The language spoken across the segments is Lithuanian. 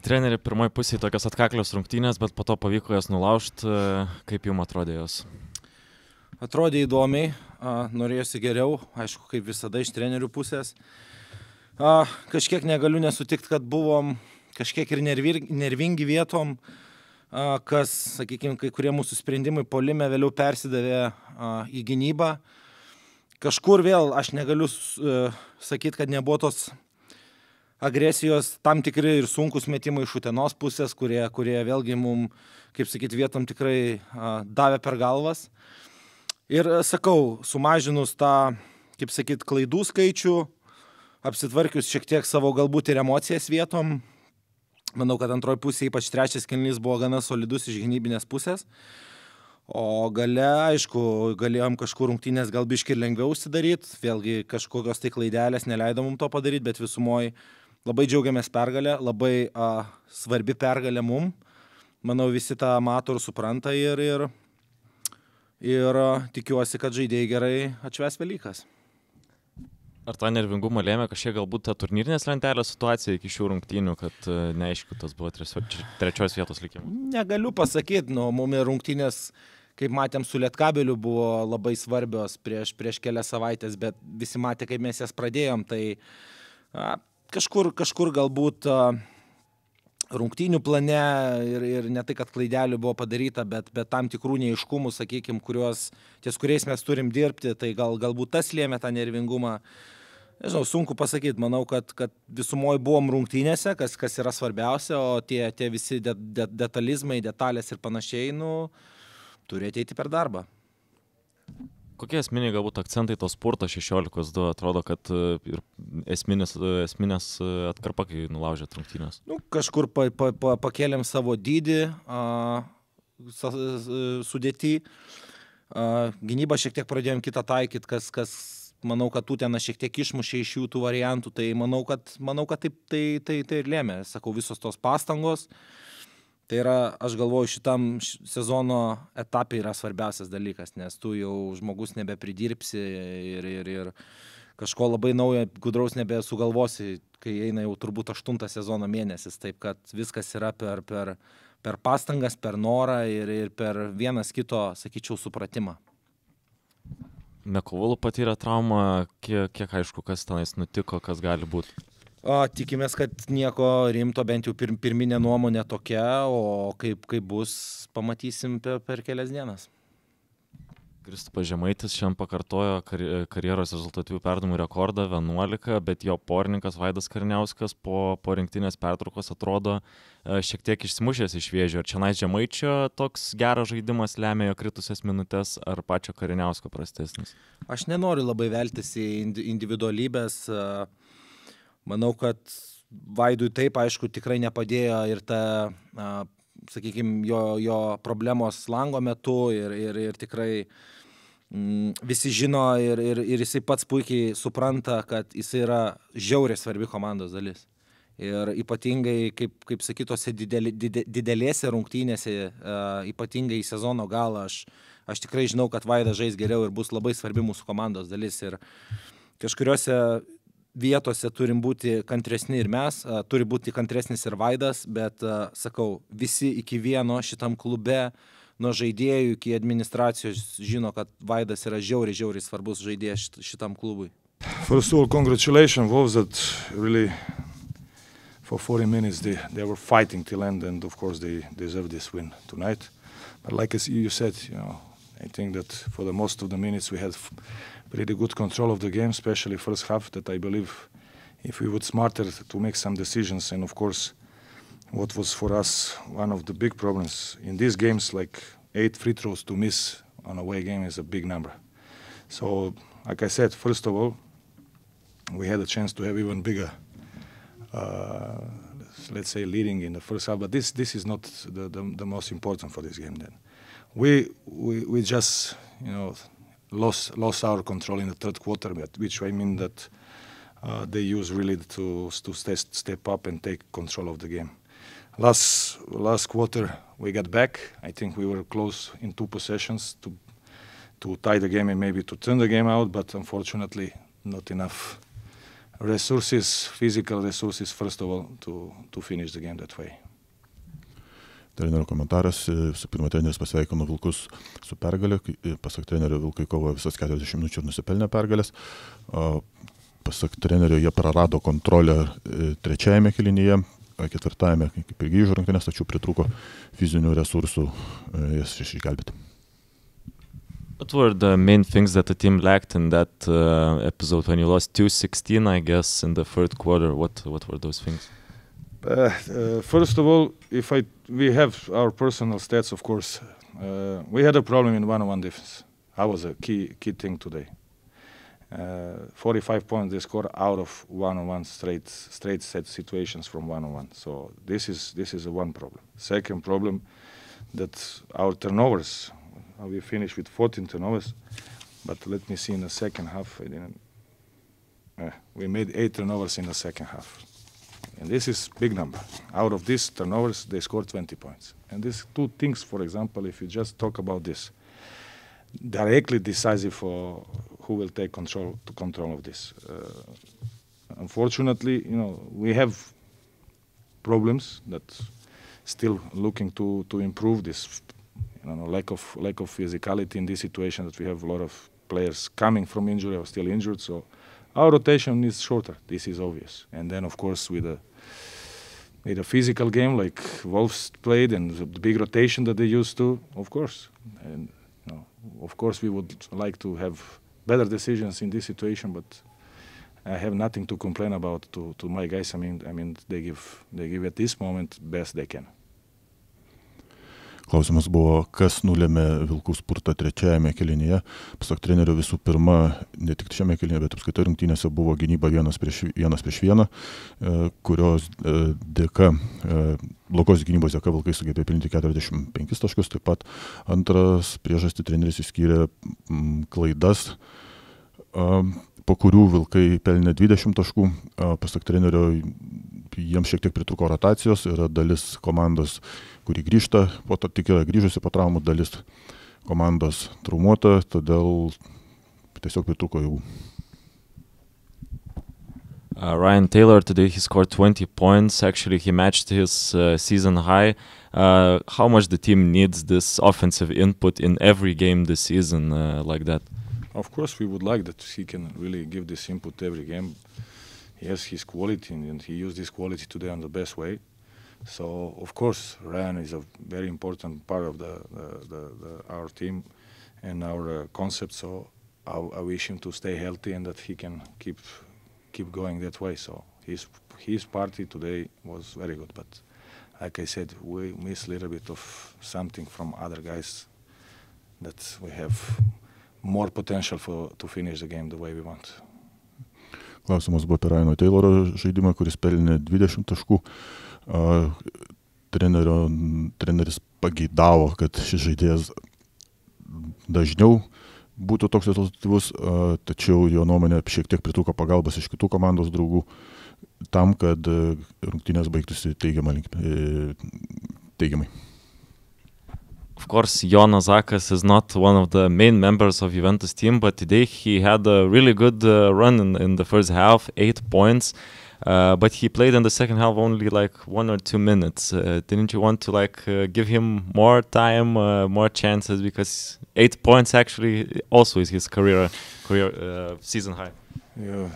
Treneri, pirmoji pusė tokios atkaklios rungtynės, bet po to pavyko jas nulaužti. Kaip jums atrodė jos? Atrodė įdomiai, norėjosi geriau, aišku, kaip visada iš trenerių pusės. A, kažkiek negaliu nesutikti, kad buvom kažkiek ir nervingi vietom, a, kas, sakykime, kai kurie mūsų sprendimai polime vėliau persidavė a, į gynybą. Kažkur vėl aš negaliu uh, sakyti, kad nebuvo tos agresijos tam tikri ir sunkus metimai iš Utenos pusės, kurie, kurie vėlgi mums, kaip sakyti, vietom tikrai a, davė per galvas. Ir sakau, sumažinus tą, kaip sakyti, klaidų skaičių, apsitvarkius šiek tiek savo galbūt ir emocijas vietom, manau, kad antroji pusė, ypač trečias kelnys, buvo gana solidus iš gynybinės pusės. O gale, aišku, galėjom kažkur rungtynės gal biški ir lengviau užsidaryti, vėlgi kažkokios tai klaidelės neleido mums to padaryti, bet visumoje Labai džiaugiamės pergalę, labai a, svarbi pergalė mum. Manau, visi tą mato ir supranta ir, ir, ir a, tikiuosi, kad žaidėjai gerai atšves Velykas. Ar tą nervingumą lėmė kažkiek galbūt ta turnyrinės lentelės situacija iki šių rungtynių, kad neaišku, tas buvo trečios vietos likimas? Negaliu pasakyti, nu, mum ir rungtynės, kaip matėm, su Lietkabeliu buvo labai svarbios prieš, prieš kelias savaitės, bet visi matė, kaip mes jas pradėjom, tai a, kažkur, kažkur galbūt rungtynių plane ir, ir ne tai, kad klaidelių buvo padaryta, bet, bet tam tikrų neiškumų, sakykime, kuriuos, ties kuriais mes turim dirbti, tai gal, galbūt tas lėmė tą nervingumą. Nežinau, sunku pasakyti, manau, kad, kad visumoje buvom rungtynėse, kas, kas yra svarbiausia, o tie, tie visi de, de, detalizmai, detalės ir panašiai, nu, turi ateiti per darbą. Kokie esminiai galbūt akcentai to sporto 16-2 atrodo, kad e, ir esminės, e, esminės e, atkarpa, kai nulaužė rungtynės? Nu, kažkur pa, pa, pa, pakėlėm savo dydį, a, sa, sudėtį, a, gynybą šiek tiek pradėjom kitą taikyti, kas, kas manau, kad tų ten šiek tiek išmušė iš jų tų variantų, tai manau, kad, manau, kad taip, tai, tai, tai ir lėmė, sakau, visos tos pastangos. A, Tai yra, aš galvoju, šitam sezono etapė yra svarbiausias dalykas, nes tu jau žmogus nebepridirbsi ir, ir, ir kažko labai naujo, gudraus nebesugalvosi, kai eina jau turbūt aštuntas sezono mėnesis. Taip kad viskas yra per, per, per pastangas, per norą ir, ir per vienas kito, sakyčiau, supratimą. Mekovulų patyrė traumą, kiek, kiek aišku, kas tenais nutiko, kas gali būti. O, tikimės, kad nieko rimto, bent jau pir, pirminė nuomonė tokia, o kaip, kaip bus, pamatysim per, per kelias dienas. Kristupas Žemaitis šiandien pakartojo karjeros rezultatyvių perdamų rekordą 11, bet jo porininkas Vaidas Karniauskas po, po rinktinės pertraukos atrodo e, šiek tiek išsimušęs iš vėžio. Ar čia nais Žemaičio toks geras žaidimas lemia jo kritusias minutės, ar pačio Karniausko prastesnis? Aš nenoriu labai veltis į individualybės. Uh Manau, kad Vaidui taip, aišku, tikrai nepadėjo ir ta, sakykime, jo, jo problemos lango metu ir, ir, ir tikrai mm, visi žino ir, ir, ir jisai pats puikiai supranta, kad jisai yra žiauriai svarbi komandos dalis. Ir ypatingai, kaip, kaip sakytose, didel, didel, didelėse rungtynėse, uh, ypatingai į sezono galą, aš, aš tikrai žinau, kad Vaidas žais geriau ir bus labai svarbi mūsų komandos dalis. Ir kažkuriuose vietose turim būti kantresni ir mes, turi būti kantresnis ir Vaidas, bet sakau, visi iki vieno šitam klube, nuo žaidėjų iki administracijos žino, kad Vaidas yra žiauriai, žiauriai svarbus žaidėjas šitam klubui. First of all, congratulations, Wolves, that really for 40 minutes they, they were fighting till end, and of course they deserve this win tonight. But like you said, you know, I think that for the most of the minutes we had pretty good control of the game, especially first half. That I believe, if we would smarter to make some decisions, and of course, what was for us one of the big problems in these games, like eight free throws to miss on a away game is a big number. So, like I said, first of all, we had a chance to have even bigger, uh, let's say, leading in the first half. But this this is not the, the, the most important for this game. Then, we we we just you know lost lost our control in the third quarter, which I mean that uh, they use really to to step up and take control of the game. Last last quarter we got back. I think we were close in two possessions to to tie the game and maybe to turn the game out, but unfortunately not enough resources, physical resources, first of all, to, to finish the game that way. Trenerio komentaras, visų pirma, treneris pasveikino Vilkus su pergalė, pasak trenerio Vilkai kovo visas 40 minučių ir nusipelnė pergalės. Pasak trenerio, jie prarado kontrolę trečiajame kilinyje, ketvirtajame, kaip ir grįžo rungtynės, tačiau pritruko fizinių resursų jas išgelbėti. What were the main things that the team lacked in that uh, episode when you lost 2-16, I guess, in the third quarter? What what were those things? Uh, first of all, if I we have our personal stats, of course, uh, we had a problem in one-on-one defense. That was a key key thing today. Uh, 45 points they score out of one-on-one straight straight set situations from one-on-one. So this is this is a one problem. Second problem that our turnovers. Uh, we finished with 14 turnovers, but let me see in the second half. Uh, we made eight turnovers in the second half. And this is big number. Out of these turnovers, they scored 20 points. And these two things, for example, if you just talk about this, directly decisive for who will take control to control of this. Uh, unfortunately, you know, we have problems that still looking to to improve this. You know, lack of lack of physicality in this situation that we have a lot of players coming from injury or still injured. So our rotation is shorter. This is obvious. And then, of course, with a with a physical game like Wolves played and the big rotation that they used to, of course. And you know, of course, we would like to have better decisions in this situation, but I have nothing to complain about to, to my guys. I mean, I mean, they give they give at this moment best they can. Klausimas buvo, kas nulėmė Vilkų spurtą trečiajame kelinyje. Pasak trenerio visų pirma, ne tik šiame kelinyje, bet apskaitai rungtynėse buvo gynyba vienas prieš vienas, prieš vieną, kurios dėka, blogos gynybos dėka Vilkai sugebėjo pelnyti 45 taškus. Taip pat antras priežastį treneris išskyrė klaidas po kurių Vilkai pelnė 20 taškų. Pasak trenerio, jiems šiek tiek pritruko rotacijos, yra dalis komandos, kuri grįžta, po to tik yra grįžusi po traumų, dalis komandos traumuota, todėl tiesiog pritruko jėgų. Uh, Ryan Taylor today he scored 20 points. Actually, he matched his uh, season high. Uh, how much the team needs this offensive input in every game this season like that? Of course, we would like that he can really give this input every game. He has his quality, and he used this quality today in the best way. So, of course, Ryan is a very important part of the, the, the, the our team and our uh, concept. So, I, I, wish him to stay healthy and that he can keep keep going that way. So, his his party today was very good, but like I said, we miss a little bit of something from other guys that we have more potential for to finish the game the way we want. Klausimas buvo apie Raino Tayloro žaidimą, kuris pelnė 20 taškų. Trenerio, treneris pageidavo, kad šis žaidėjas dažniau būtų toks rezultatyvus, tačiau jo nuomonė šiek tiek pritruko pagalbos iš kitų komandos draugų tam, kad rungtynės baigtųsi teigiamai. teigiamai. Of course, Jonas Zakas is not one of the main members of Juventus team, but today he had a really good uh, run in, in the first half, eight points. Uh, but he played in the second half only like one or two minutes. Uh, didn't you want to like uh, give him more time, uh, more chances? Because eight points actually also is his career career uh, season high. Yeah,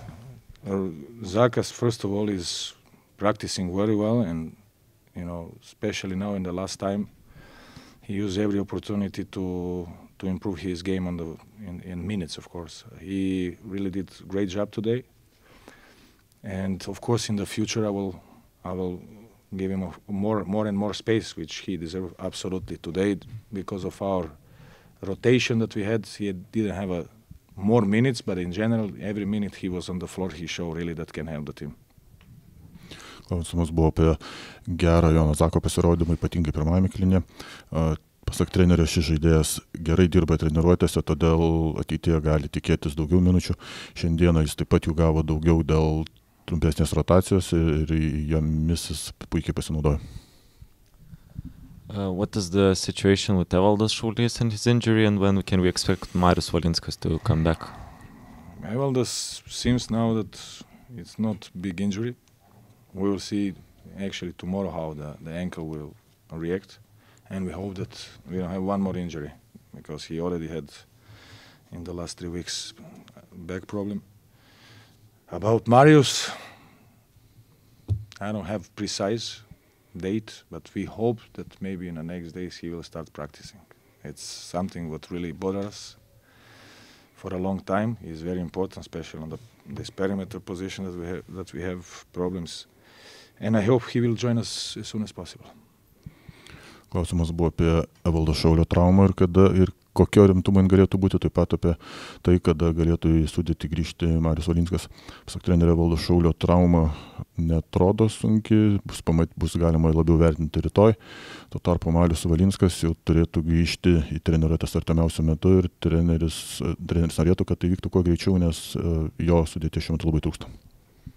Zakas first of all is practicing very well, and you know, especially now in the last time, he used every opportunity to to improve his game on the in, in minutes. Of course, he really did great job today. And of course, in the future, I will I will give him more more and more space, which he deserves absolutely today because of our rotation that we had. He didn't have a more minutes, but in general, every minute he was on the floor, he showed really that can help the team. Klausimas buvo apie gerą Jono Zako pasirodymą, ypatingai pirmajame klinė. Pasak trenerio, šis žaidėjas gerai dirba treniruotėse, todėl ateityje gali tikėtis daugiau minučių. Šiandieną jis taip pat jų gavo daugiau dėl trumpesnės rotacijos ir jomis jis puikiai pasinaudojo. Uh, what is the situation with Evaldas Šaulys and his injury, and when can we expect Marius Valinskas to come back? Evaldas seems now that it's not big injury. We will see actually tomorrow how the, the ankle will react, and we hope that we don't have one more injury because he already had in the last three weeks back problem. About Marius, I don't have precise date, but we hope that maybe in the next days he will start practicing. It's something what really bothers for a long time. It's very important, especially on the this perimeter position that we have that we have problems. And I hope he will join us as soon as possible. Klausimas buvo apie Evaldo Šaulio traumą ir kada ir kokio rimtumo jin galėtų būti, taip pat apie tai, kada galėtų į sudėtį grįžti Marius Valinskas. Pasak trenerio Valdo Šaulio trauma netrodo sunki, bus, pamat, bus galima labiau vertinti rytoj. Tuo tarpu Marius Valinskas jau turėtų grįžti į treniruotės artimiausiu metu ir treneris, treneris norėtų, kad tai vyktų kuo greičiau, nes e, jo sudėti šiuo metu labai trūksta.